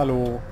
Hallo.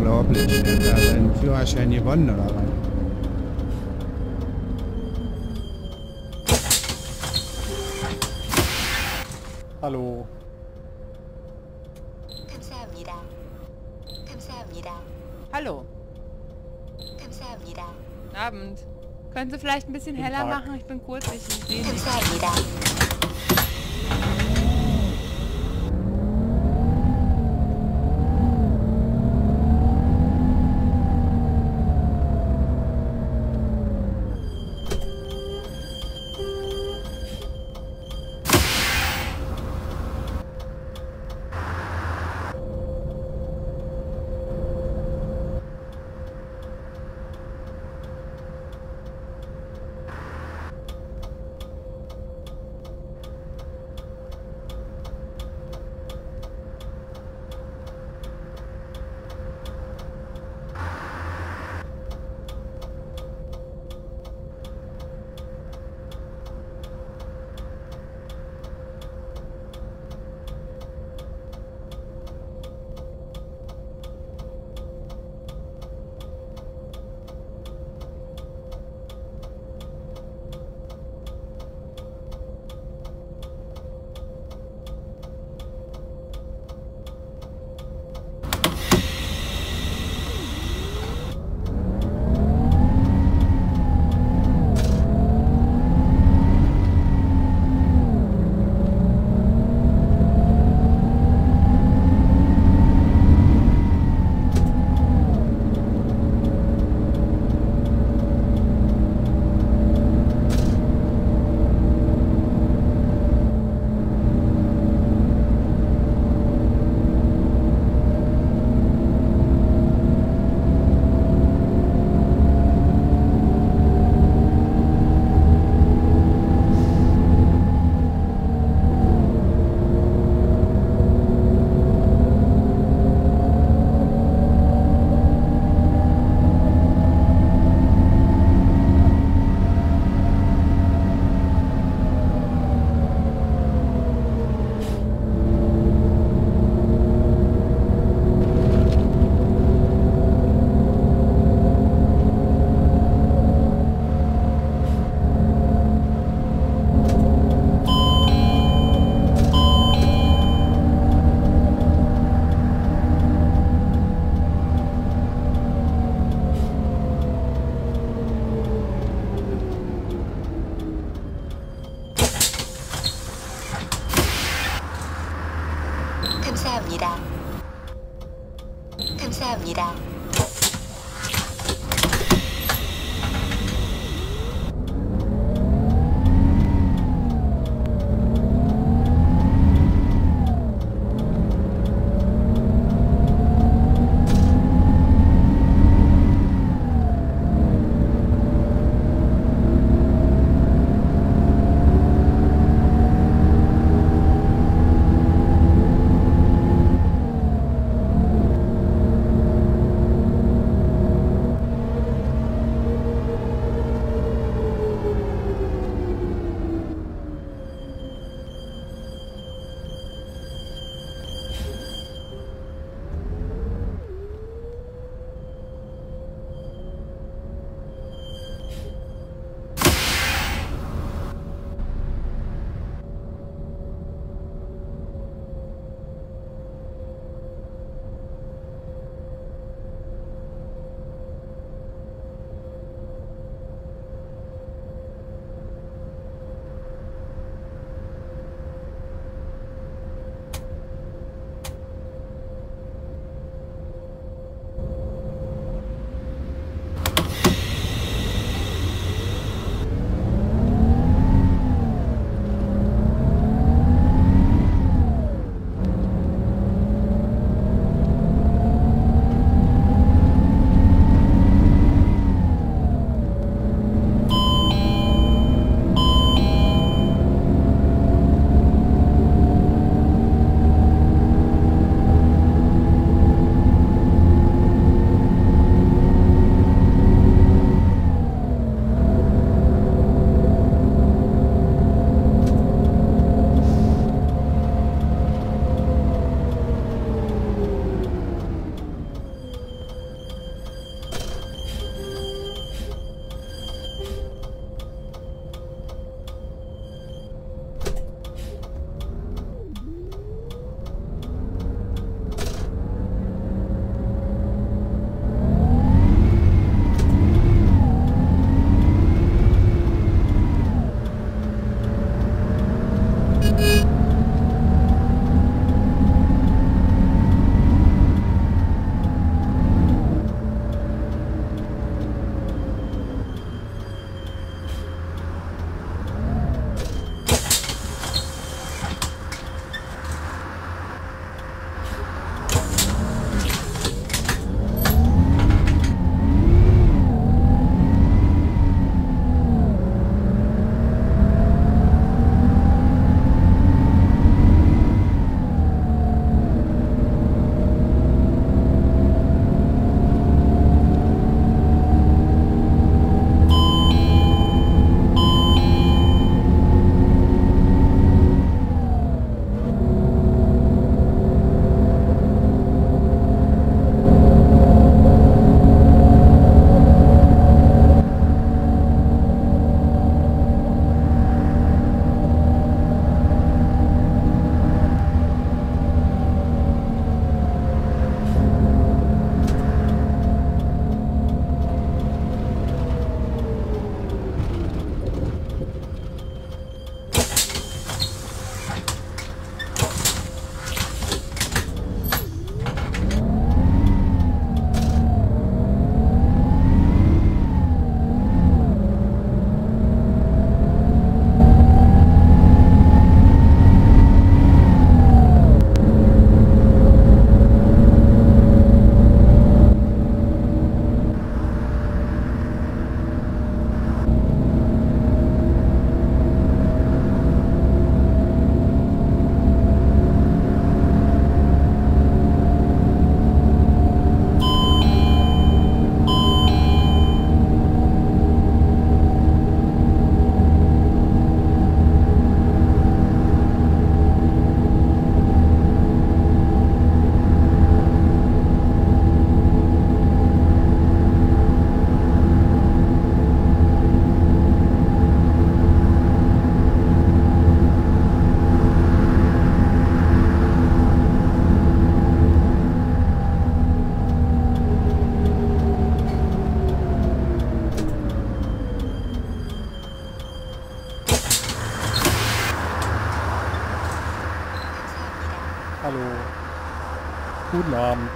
unglaublich. Er hat da seinen Führerschein gewonnen oder was? Hallo. Hallo. Abend. Können Sie vielleicht ein bisschen heller machen? Ich bin kurz, ich sehe nicht. Guten Abend.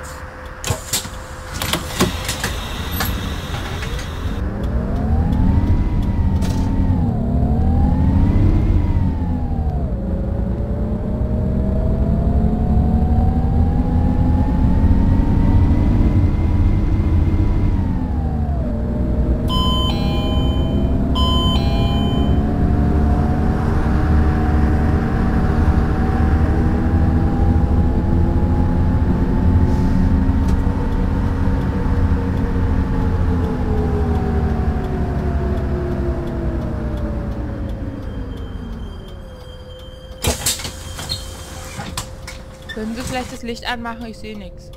Können Sie vielleicht das Licht anmachen? Ich sehe nichts.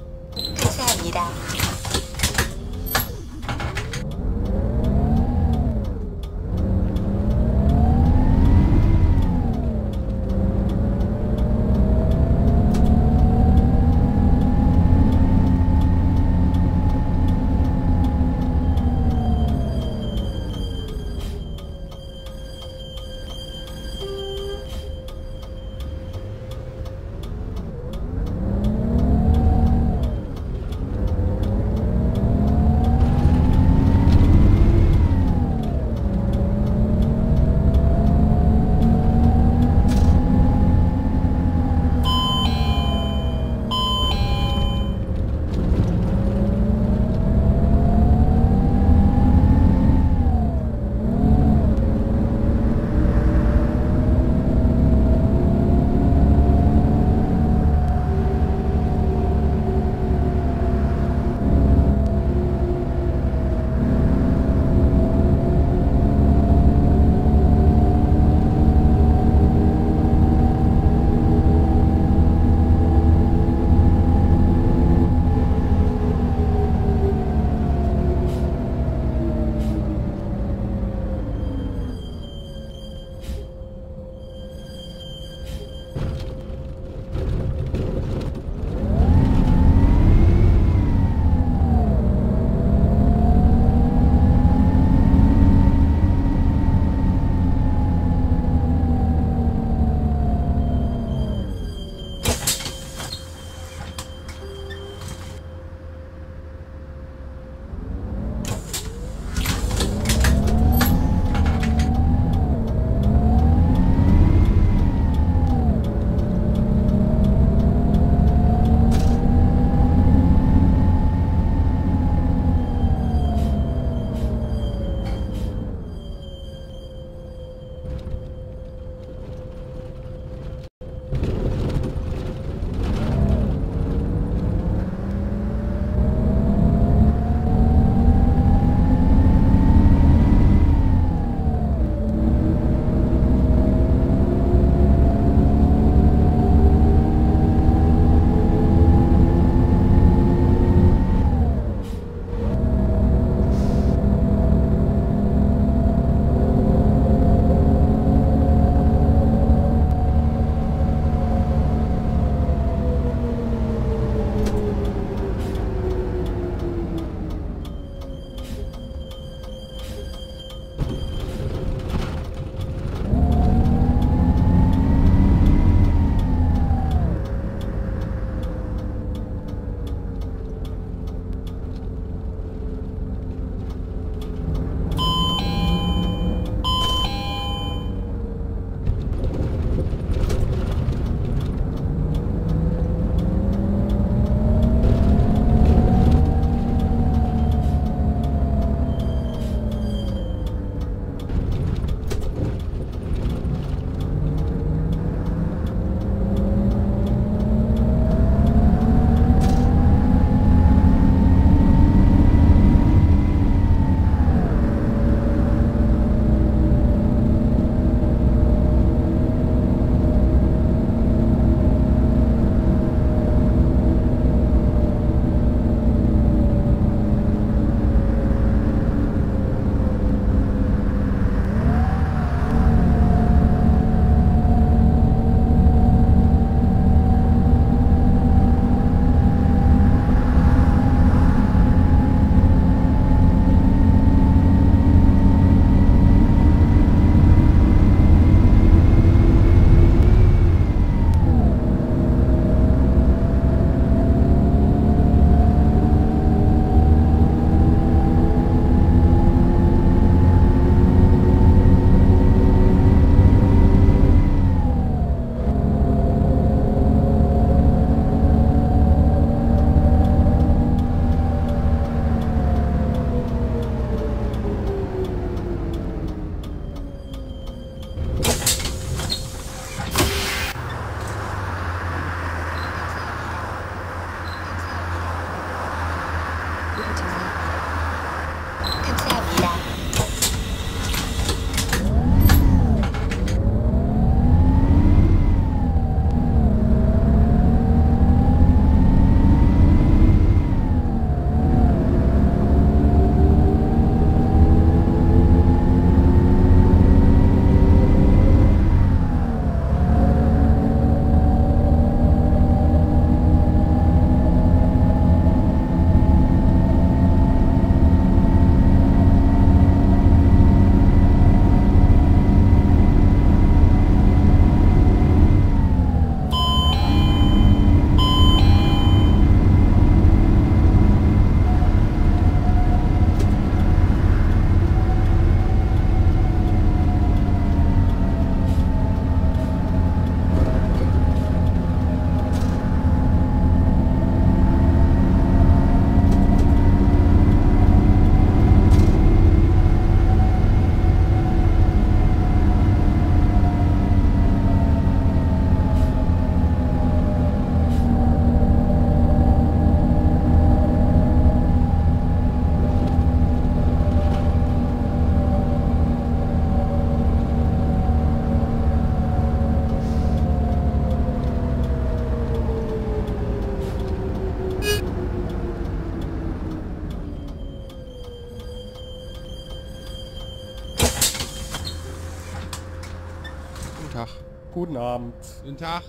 Tag. Guten Abend. Guten Tag.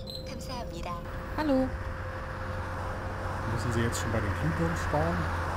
Hallo. Müssen Sie jetzt schon bei den Glühbirnen sparen?